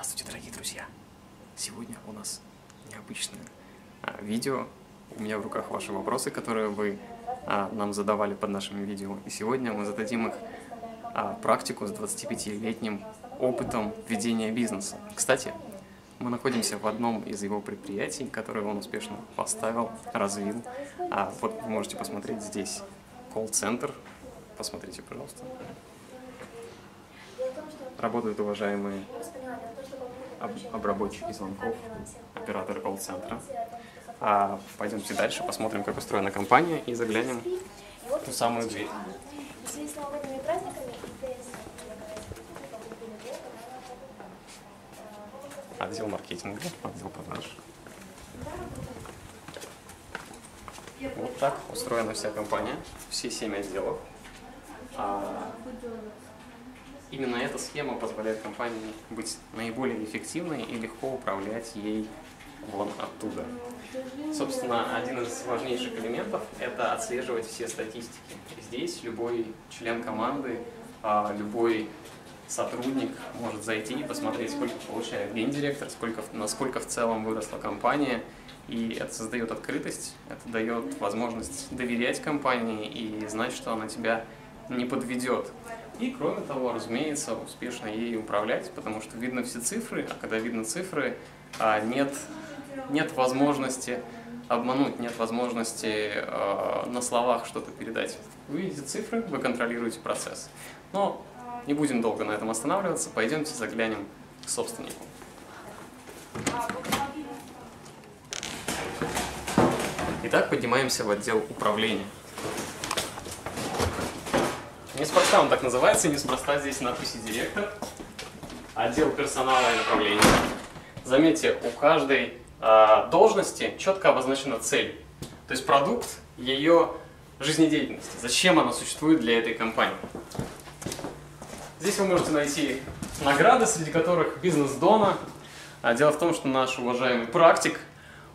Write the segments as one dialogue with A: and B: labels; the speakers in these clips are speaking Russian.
A: Здравствуйте, дорогие друзья! Сегодня у нас необычное а, видео. У меня в руках ваши вопросы, которые вы а, нам задавали под нашими видео. И сегодня мы зададим их а, практику с 25-летним опытом ведения бизнеса. Кстати, мы находимся в одном из его предприятий, которое он успешно поставил, развил. А, вот вы можете посмотреть здесь колл-центр. Посмотрите, пожалуйста. Работают уважаемые обработчики звонков, операторы колл-центра. А пойдемте дальше, посмотрим, как устроена компания и заглянем в ту самую дверь. Отдел маркетинга, отдел продаж. Вот так устроена вся компания, все семь отделов. Именно эта схема позволяет компании быть наиболее эффективной и легко управлять ей вон оттуда. Собственно, один из важнейших элементов – это отслеживать все статистики. Здесь любой член команды, а, любой сотрудник может зайти и посмотреть, сколько получает гендиректор, сколько, насколько в целом выросла компания. И это создает открытость, это дает возможность доверять компании и знать, что она тебя не подведет. И кроме того, разумеется, успешно ей управлять, потому что видно все цифры, а когда видно цифры, а, нет, нет возможности обмануть, нет возможности э, на словах что-то передать. Вы видите цифры, вы контролируете процесс. Но не будем долго на этом останавливаться, пойдемте заглянем к собственнику. Итак, поднимаемся в отдел управления. Неспроста он так называется, неспроста здесь надписи «Директор», отдел персонала и направления. Заметьте, у каждой э, должности четко обозначена цель, то есть продукт ее жизнедеятельности, зачем она существует для этой компании. Здесь вы можете найти награды, среди которых бизнес Дона. А дело в том, что наш уважаемый практик,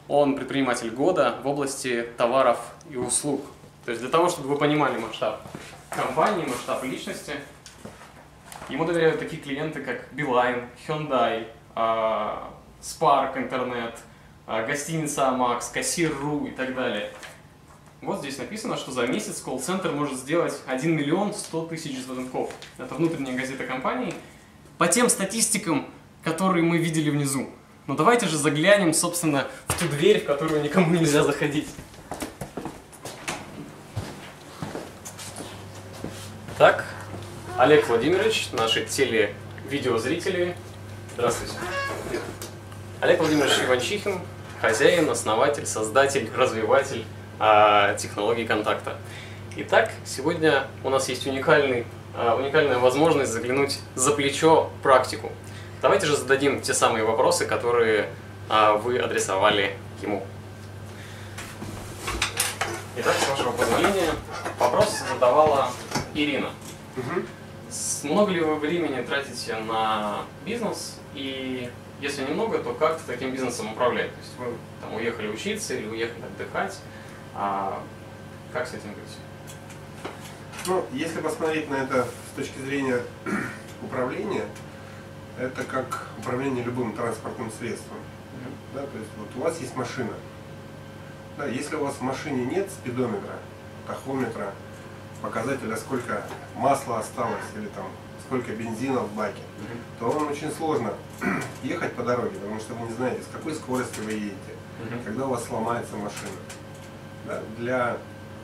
A: он предприниматель года в области товаров и услуг. То есть для того, чтобы вы понимали масштаб компании, масштаб личности, ему доверяют такие клиенты, как Билайн, Hyundai, а, Spark Интернет, а, гостиница Амакс, Кассир.ру и так далее. Вот здесь написано, что за месяц колл-центр может сделать 1 миллион 100 тысяч звонков. Это внутренняя газета компании. По тем статистикам, которые мы видели внизу. Но давайте же заглянем, собственно, в ту дверь, в которую никому нельзя заходить. Так, Олег Владимирович, наши теле-видеозрители. Здравствуйте. Олег Владимирович Иванчихин, хозяин, основатель, создатель, развиватель а, технологий контакта. Итак, сегодня у нас есть уникальный, а, уникальная возможность заглянуть за плечо практику. Давайте же зададим те самые вопросы, которые а, вы адресовали ему. Итак, с вашего позволения, вопрос задавала Ирина. С- Много ли вы времени тратите на бизнес? И если немного, то как таким бизнесом управлять? То есть вы там уехали учиться или уехали отдыхать? А как с этим быть?
B: Ну, если посмотреть на это с точки зрения управления, это как управление любым транспортным средством. Да, то есть вот у вас есть машина. Да, если у вас в машине нет спидометра, тахометра, показателя, сколько масла осталось или там сколько бензина в баке, то вам очень сложно ехать по дороге, потому что вы не знаете, с какой скоростью вы едете, когда у вас сломается машина. Да, для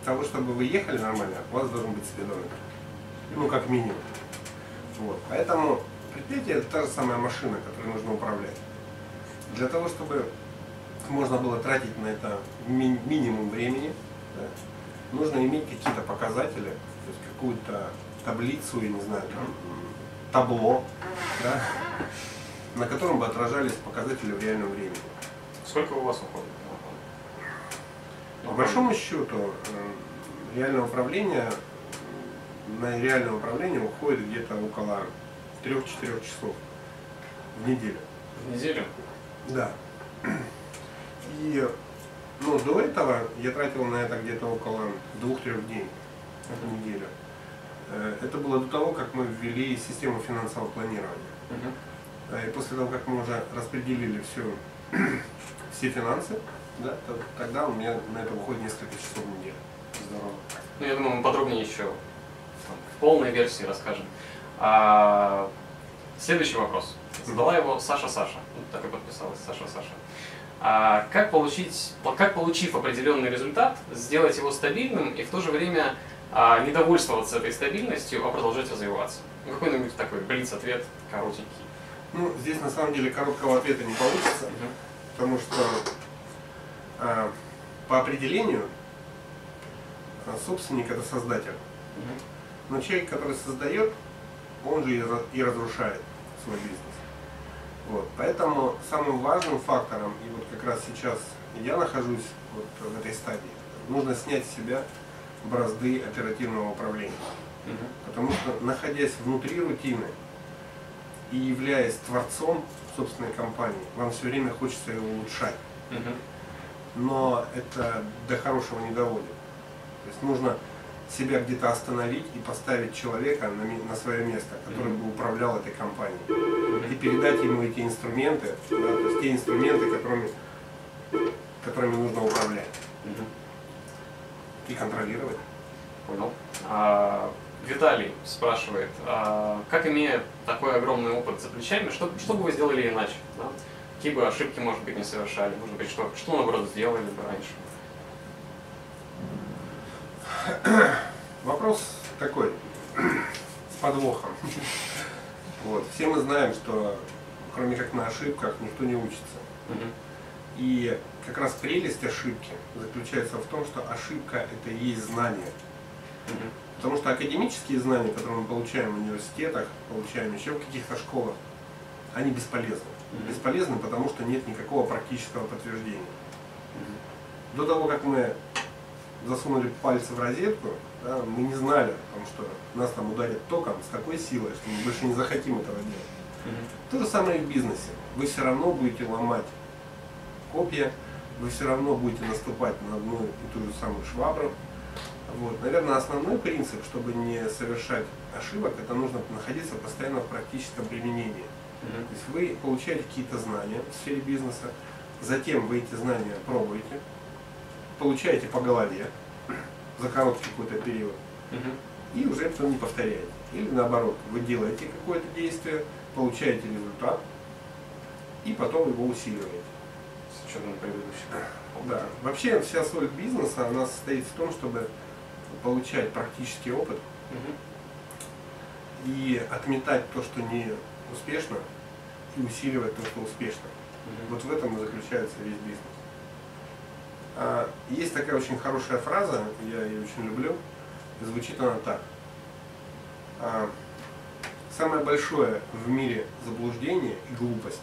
B: того, чтобы вы ехали нормально, у вас должен быть спидометр. Ну, как минимум. Вот. Поэтому предприятие это та же самая машина, которой нужно управлять. Для того, чтобы можно было тратить на это ми- минимум времени, да, нужно иметь какие-то показатели, то есть какую-то таблицу, я не знаю, там, табло, да, на котором бы отражались показатели в реальном времени.
A: Сколько у вас уходит?
B: По большому счету, э, реальное управление, на реальное управление уходит где-то около 3-4 часов в неделю.
A: В неделю?
B: Да. И ну, до этого я тратил на это где-то около 2-3 дней в неделю. Э, Это было до того, как мы ввели систему финансового планирования. Э, И после того, как мы уже распределили все, все финансы, да, то тогда у меня на это уходит несколько часов в неделю. Здорово.
A: Ну, я думаю, мы подробнее еще в полной версии расскажем. А, следующий вопрос. Задала его Саша Саша. Ну, так и подписалась Саша Саша. А, как, получить, как, получив определенный результат, сделать его стабильным и в то же время а, не довольствоваться этой стабильностью, а продолжать развиваться? Ну, какой-нибудь такой блиц-ответ коротенький.
B: Ну, здесь на самом деле короткого ответа не получится,
A: Мгм.
B: потому что а, по определению а, собственник это создатель.
A: Мгм.
B: Но человек, который создает, он же и разрушает свой бизнес. Вот. Поэтому самым важным фактором, и вот как раз сейчас я нахожусь вот в этой стадии, нужно снять с себя бразды оперативного управления.
A: Мгм.
B: Потому что находясь внутри рутины и являясь творцом собственной компании, вам все время хочется ее улучшать.
A: Мгм.
B: Но это до хорошего не доводит. То есть нужно себя где-то остановить и поставить человека на, на свое место, который бы управлял этой компанией. И передать ему эти инструменты, да, то есть те инструменты, которыми, которыми нужно управлять и контролировать.
A: Понял. А, Виталий спрашивает, а, как имея такой огромный опыт за плечами, что, что бы вы сделали иначе? да? Какие бы ошибки, может быть, не совершали? Может быть, что, что наоборот, сделали бы раньше?
B: Вопрос такой, с подвохом. Вот. Все мы знаем, что кроме как на ошибках никто не учится. И как раз прелесть ошибки заключается в том, что ошибка это и есть знание. Потому что академические знания, которые мы получаем в университетах, получаем еще в каких-то школах, они бесполезны. Бесполезны, потому что нет никакого практического подтверждения. До того, как мы засунули пальцы в розетку, да, мы не знали, потому что нас там ударят током с такой силой, что мы больше не захотим этого делать.
A: Мгм.
B: То же самое и в бизнесе. Вы все равно будете ломать копья, вы все равно будете наступать на одну и ту же самую швабру. Вот. Наверное, основной принцип, чтобы не совершать ошибок, это нужно находиться постоянно в практическом применении.
A: Мгм.
B: То есть вы получаете какие-то знания в сфере бизнеса, затем вы эти знания пробуете, получаете по голове за короткий какой-то период, и уже потом не повторяете. Или наоборот, вы делаете какое-то действие, получаете результат, и потом его усиливаете.
A: С учетом предыдущего.
B: Да. Вообще вся соль бизнеса, она состоит в том, чтобы получать практический опыт и отметать то, что не успешно, и усиливать то, что успешно. Вот в этом и заключается весь бизнес. А, Есть такая очень хорошая фраза, я ее очень люблю, звучит она так. А, Самое большое в мире заблуждение и глупость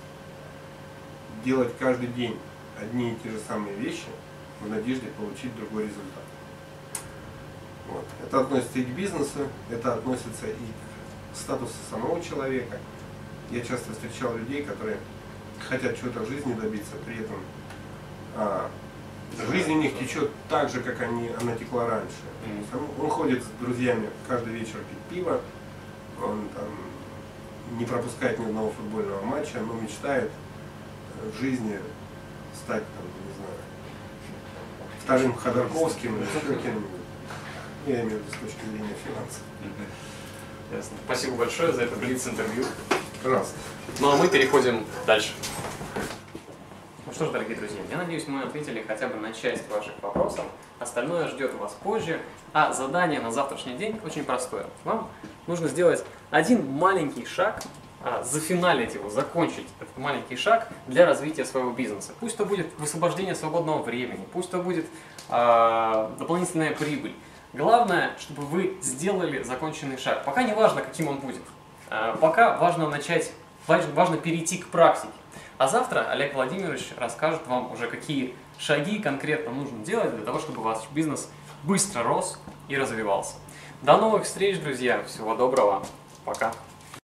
B: делать каждый день одни и те же самые вещи в надежде получить другой результат. Вот. Это относится и к бизнесу, это относится и к статусу самого человека. Я часто встречал людей, которые хотят чего-то в жизни добиться, при этом а, жизнь у них течет так же, как они, она текла раньше. Он, ходит с друзьями каждый вечер пить пиво, он там не пропускает ни одного футбольного матча, но мечтает э, в жизни стать, там, не знаю, вторым Ходорковским или еще кем-нибудь. Я имею в виду с точки зрения финансов.
A: Ясно. Спасибо большое за это блиц-интервью.
B: Пожалуйста.
A: Ну а мы переходим дальше. Что ж, дорогие друзья, я надеюсь, мы ответили хотя бы на часть ваших вопросов. Остальное ждет вас позже. А задание на завтрашний день очень простое. Вам нужно сделать один маленький шаг, а, зафиналить его, закончить этот маленький шаг для развития своего бизнеса. Пусть это будет высвобождение свободного времени, пусть это будет а, дополнительная прибыль. Главное, чтобы вы сделали законченный шаг. Пока не важно, каким он будет. А, Пока важно начать, важно перейти к практике. А завтра Олег Владимирович расскажет вам уже, какие шаги конкретно нужно делать для того, чтобы ваш бизнес быстро рос и развивался. До новых встреч, друзья. Всего доброго. Пока.